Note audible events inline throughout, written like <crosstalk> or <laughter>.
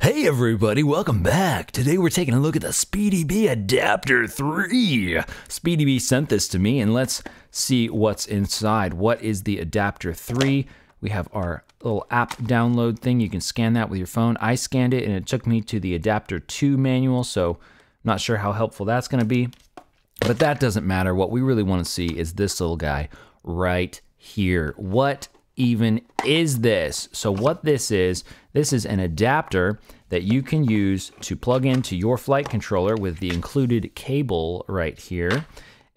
Hey everybody, welcome back. Today we're taking a look at the SpeedyBee Adapter 3. SpeedyBee sent this to me and let's see what's inside. What is the Adapter 3? We have our little app download thing. You can scan that with your phone. I scanned it and it took me to the Adapter 2 manual, so not sure how helpful that's going to be. But that doesn't matter. What we really want to see is this little guy right here. What even is this? So what this is, this is an adapter that you can use to plug into your flight controller with the included cable right here.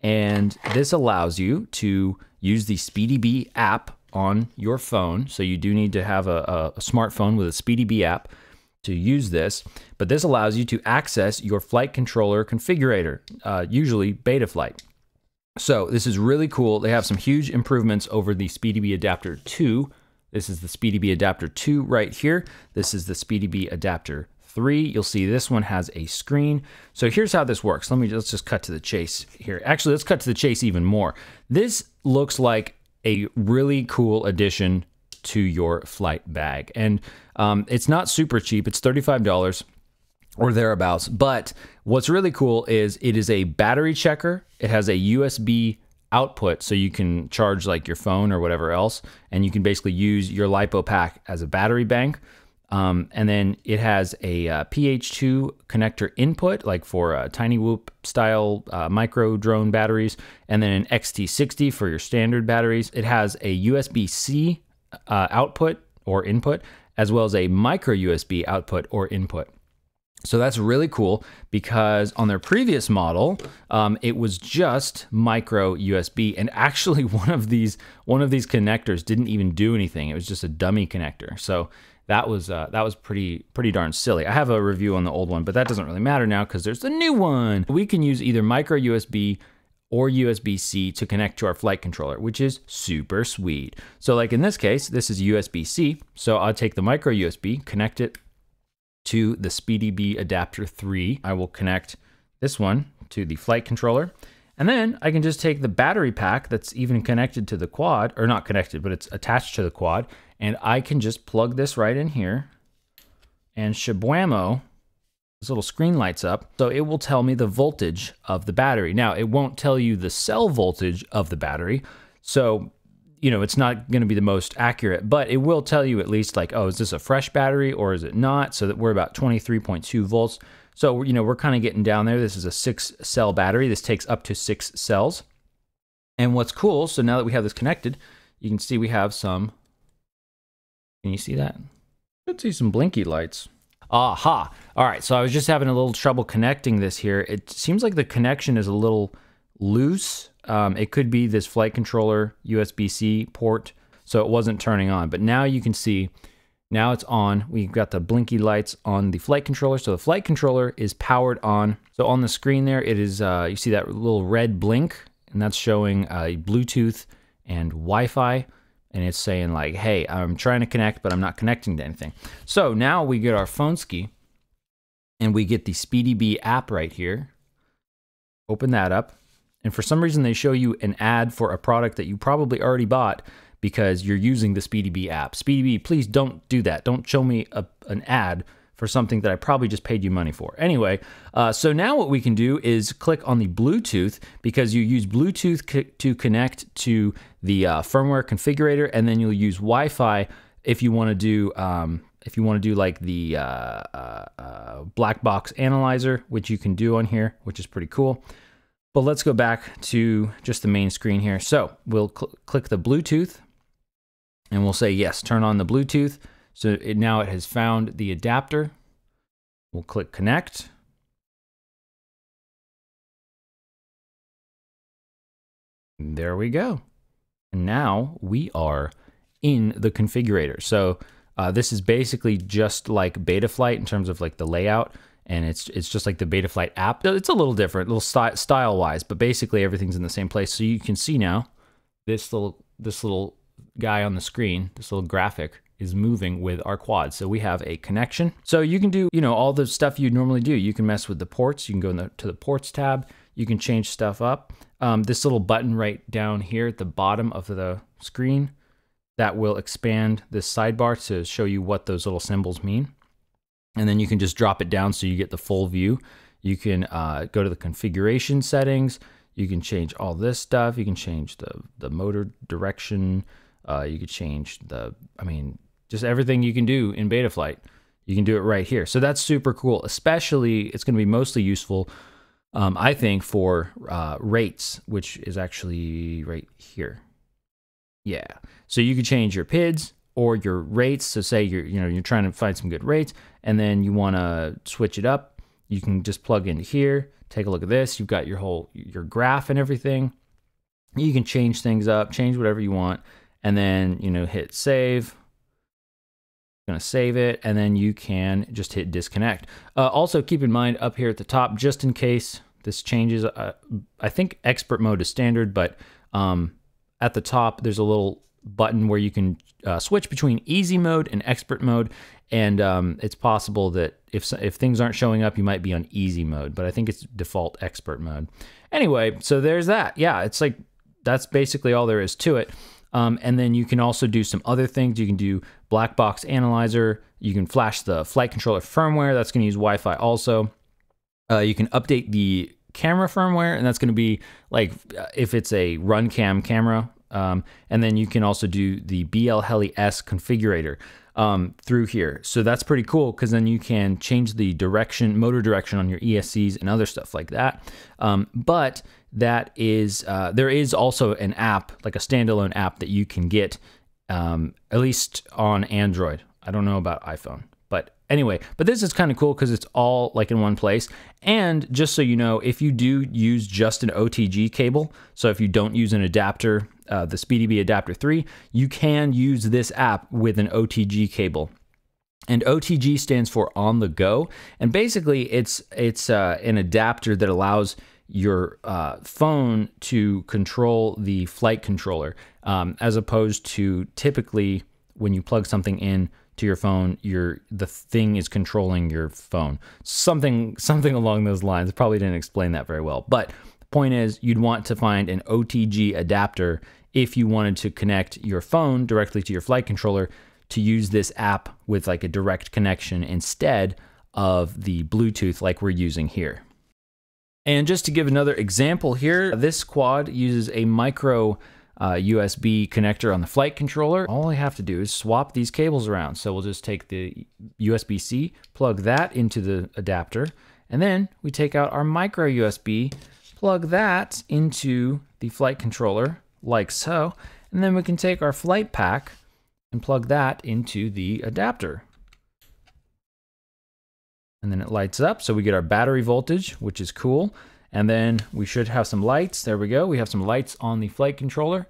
And this allows you to use the SpeedyBee app on your phone. So you do need to have a, a smartphone with a SpeedyBee app to use this, but this allows you to access your flight controller configurator, uh, usually Betaflight. So this is really cool. They have some huge improvements over the SpeedyBee Adapter 2. This is the SpeedyBee Adapter 2 right here. This is the SpeedyBee Adapter 3. You'll see this one has a screen. So here's how this works. Let me let's just cut to the chase here. Actually, let's cut to the chase even more. This looks like a really cool addition to your flight bag. And um, it's not super cheap. It's $35 or thereabouts. But what's really cool is it is a battery checker. It has a USB output so you can charge like your phone or whatever else. And you can basically use your LiPo pack as a battery bank. Um, and then it has a uh, PH2 connector input, like for uh, Tiny Whoop style uh, micro drone batteries, and then an XT60 for your standard batteries. It has a USB C uh, output or input, as well as a micro USB output or input. So that's really cool because on their previous model, um, it was just micro USB, and actually <laughs> one of these one of these connectors didn't even do anything. It was just a dummy connector. So that was uh, that was pretty pretty darn silly. I have a review on the old one, but that doesn't really matter now because there's the new one. We can use either micro USB or USB-C to connect to our flight controller, which is super sweet. So like in this case, this is USB-C. So I'll take the micro USB, connect it to the SpeedyBee adapter 3. I will connect this one to the flight controller. And then I can just take the battery pack that's even connected to the quad, or not connected, but it's attached to the quad, and I can just plug this right in here. And shabwamo, this little screen lights up. So it will tell me the voltage of the battery. Now, it won't tell you the cell voltage of the battery. So you know, it's not going to be the most accurate, but it will tell you at least like, oh, is this a fresh battery or is it not? So that we're about 23.2 volts. So, you know, we're kind of getting down there. This is a six cell battery. This takes up to six cells. And what's cool, so now that we have this connected, you can see we have some, can you see that? Should see some blinky lights. Aha. All right, so I was just having a little trouble connecting this here. It seems like the connection is a little loose um, it could be this flight controller USB-C port, so it wasn't turning on. But now you can see, now it's on. We've got the blinky lights on the flight controller. So the flight controller is powered on. So on the screen there, it is, uh, you see that little red blink, and that's showing uh, Bluetooth and Wi-Fi. And it's saying like, hey, I'm trying to connect, but I'm not connecting to anything. So now we get our phone ski and we get the Speedy SpeedyBee app right here. Open that up and for some reason they show you an ad for a product that you probably already bought because you're using the SpeedyBee app. SpeedyBee, please don't do that. Don't show me a, an ad for something that I probably just paid you money for. Anyway, uh, so now what we can do is click on the Bluetooth because you use Bluetooth to connect to the uh, firmware configurator, and then you'll use Wi-Fi if you want to do um, if you want to do like the uh, uh, uh, black box analyzer, which you can do on here, which is pretty cool. But let's go back to just the main screen here. So we'll cl click the Bluetooth and we'll say, yes, turn on the Bluetooth. So it, now it has found the adapter. We'll click connect. There we go. And now we are in the configurator. So uh, this is basically just like Betaflight in terms of like the layout and it's it's just like the Betaflight app. It's a little different, a little style, wise, but basically everything's in the same place. So you can see now this little this little guy on the screen, this little graphic is moving with our quad. So we have a connection. So you can do, you know, all the stuff you normally do. You can mess with the ports. You can go the, to the ports tab. You can change stuff up. Um, this little button right down here at the bottom of the screen that will expand this sidebar to show you what those little symbols mean. And then you can just drop it down so you get the full view. You can uh, go to the configuration settings. You can change all this stuff. You can change the the motor direction. Uh, you could change the, I mean, just everything you can do in Betaflight. You can do it right here. So that's super cool. Especially, it's going to be mostly useful, um, I think, for uh, rates, which is actually right here. Yeah. So you could change your PIDs or your rates. So say you're you know you're trying to find some good rates, and then you want to switch it up. You can just plug into here. Take a look at this. You've got your whole your graph and everything. You can change things up, change whatever you want, and then you know hit save. To save it, and then you can just hit disconnect. Uh, also, keep in mind up here at the top, just in case this changes. Uh, I think expert mode is standard, but um, at the top there's a little button where you can uh, switch between easy mode and expert mode. And um, it's possible that if, if things aren't showing up, you might be on easy mode, but I think it's default expert mode. Anyway, so there's that. Yeah, it's like that's basically all there is to it. Um, and then you can also do some other things. You can do black box analyzer. You can flash the flight controller firmware. That's going to use Wi Fi also. Uh, you can update the camera firmware, and that's going to be like if it's a RunCam camera, um, and then you can also do the BLHeli_S configurator um, through here. So that's pretty cool because then you can change the direction, motor direction on your ESCs and other stuff like that. Um, but that is, uh, there is also an app, like a standalone app that you can get um, at least on Android. I don't know about iPhone. But anyway, but this is kind of cool because it's all like in one place. And just so you know, if you do use just an OTG cable, so if you don't use an adapter, uh, the SpeedyBee Adapter 3, you can use this app with an OTG cable. And OTG stands for on the go, and basically it's it's uh, an adapter that allows your uh, phone to control the flight controller, um, as opposed to typically when you plug something in to your phone, your the thing is controlling your phone. Something something along those lines. Probably didn't explain that very well. But the point is you'd want to find an OTG adapter if you wanted to connect your phone directly to your flight controller to use this app with like a direct connection instead of the Bluetooth like we're using here. And just to give another example here, this quad uses a micro uh, USB connector on the flight controller. All I have to do is swap these cables around. So we'll just take the USB-C, plug that into the adapter, and then we take out our micro USB, plug that into the flight controller like so, and then we can take our flight pack and plug that into the adapter. And then it lights up, so we get our battery voltage, which is cool. And then we should have some lights. There we go. We have some lights on the flight controller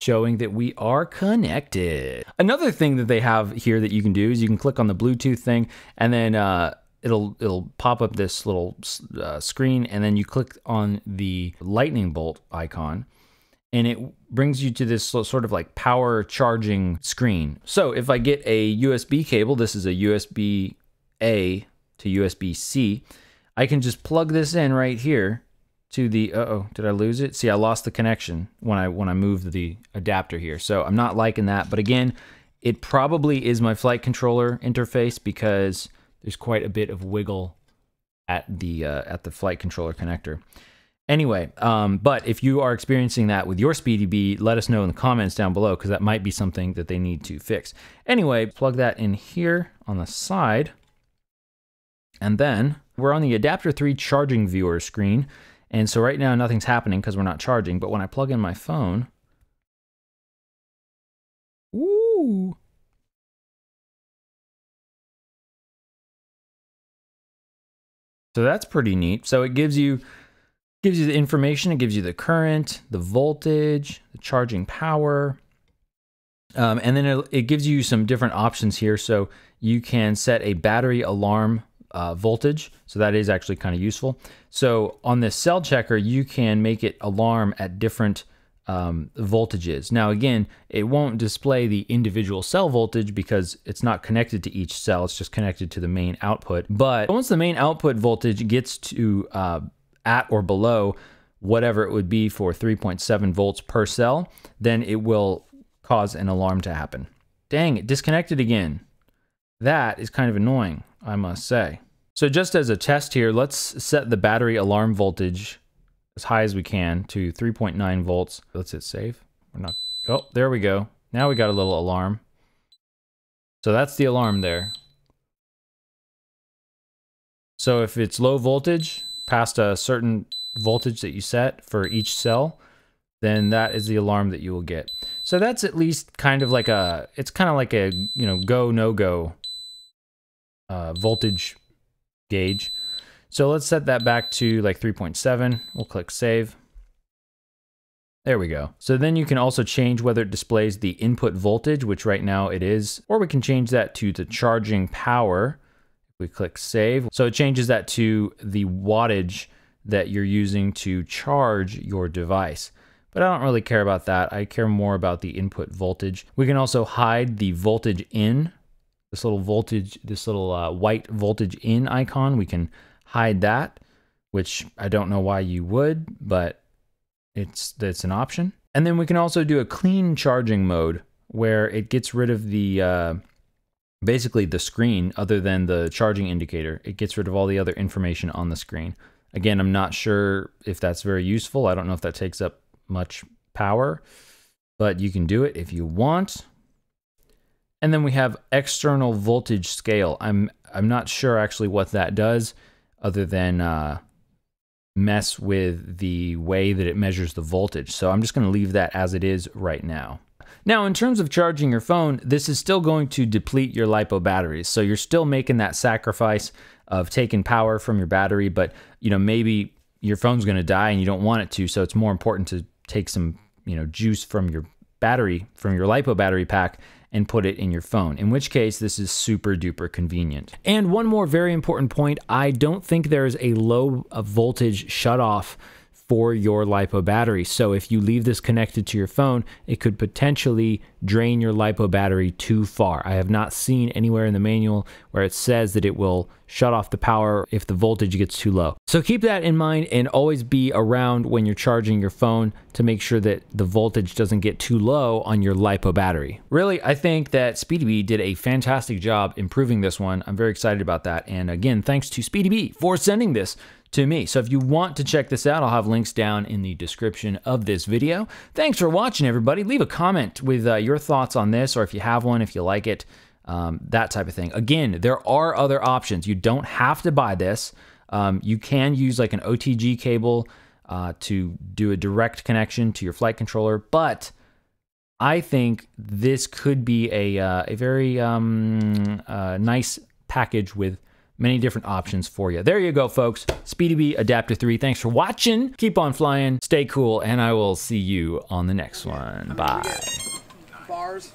showing that we are connected. Another thing that they have here that you can do is you can click on the Bluetooth thing and then uh, it'll it'll pop up this little uh, screen and then you click on the lightning bolt icon and it brings you to this sort of like power charging screen. So if I get a USB cable, this is a USB A to USB C, I can just plug this in right here to the uh oh did I lose it? See I lost the connection when I when I moved the adapter here. So I'm not liking that but again it probably is my flight controller interface because there's quite a bit of wiggle at the uh, at the flight controller connector anyway um, but if you are experiencing that with your SpeedyBee let us know in the comments down below because that might be something that they need to fix anyway plug that in here on the side and then we're on the adapter 3 charging viewer screen. And so right now nothing's happening because we're not charging. But when I plug in my phone, ooh, So that's pretty neat. So it gives you gives you the information, it gives you the current, the voltage, the charging power. Um, and then it, it gives you some different options here. So you can set a battery alarm uh, voltage. So that is actually kind of useful. So on this cell checker, you can make it alarm at different um, voltages. Now again, it won't display the individual cell voltage because it's not connected to each cell. It's just connected to the main output. But once the main output voltage gets to uh, at or below whatever it would be for 3.7 volts per cell, then it will cause an alarm to happen. Dang, it disconnected again. That is kind of annoying, I must say. So just as a test here, let's set the battery alarm voltage as high as we can to 3.9 volts. Let's hit save. We're not, oh, there we go. Now we got a little alarm. So that's the alarm there. So if it's low voltage, past a certain voltage that you set for each cell, then that is the alarm that you will get. So that's at least kind of like a, it's kind of like a, you know, go, no go uh, voltage gauge. So let's set that back to like 3.7. We'll click save. There we go. So then you can also change whether it displays the input voltage, which right now it is, or we can change that to the charging power. We click save. So it changes that to the wattage that you're using to charge your device. But I don't really care about that. I care more about the input voltage. We can also hide the voltage in, this little voltage, this little uh, white voltage in icon. We can hide that, which I don't know why you would, but it's it's an option. And then we can also do a clean charging mode where it gets rid of the uh, basically the screen other than the charging indicator. It gets rid of all the other information on the screen. Again, I'm not sure if that's very useful. I don't know if that takes up much power, but you can do it if you want. And then we have external voltage scale. I'm I'm not sure actually what that does other than uh, mess with the way that it measures the voltage. So I'm just going to leave that as it is right now. Now, in terms of charging your phone, this is still going to deplete your LiPo batteries. So you're still making that sacrifice of taking power from your battery, but you know, maybe your phone's going to die and you don't want it to, so it's more important to take some, you know, juice from your battery, from your LiPo battery pack and put it in your phone, in which case this is super duper convenient. And one more very important point, I don't think there is a low voltage shutoff for your LiPo battery. So if you leave this connected to your phone, it could potentially drain your LiPo battery too far. I have not seen anywhere in the manual where it says that it will shut off the power if the voltage gets too low. So keep that in mind and always be around when you're charging your phone to make sure that the voltage doesn't get too low on your LiPo battery. Really, I think that SpeedyBee did a fantastic job improving this one. I'm very excited about that. And again, thanks to SpeedyBee for sending this to me. So if you want to check this out, I'll have links down in the description of this video. Thanks for watching, everybody. Leave a comment with uh, your thoughts on this, or if you have one, if you like it, um, that type of thing. Again, there are other options. You don't have to buy this. Um, you can use like an OTG cable uh, to do a direct connection to your flight controller, but I think this could be a, uh, a very um, uh, nice package with many different options for you. There you go, folks. SpeedyBee Adapter 3. Thanks for watching. Keep on flying. Stay cool, and I will see you on the next one. Bye. Bars.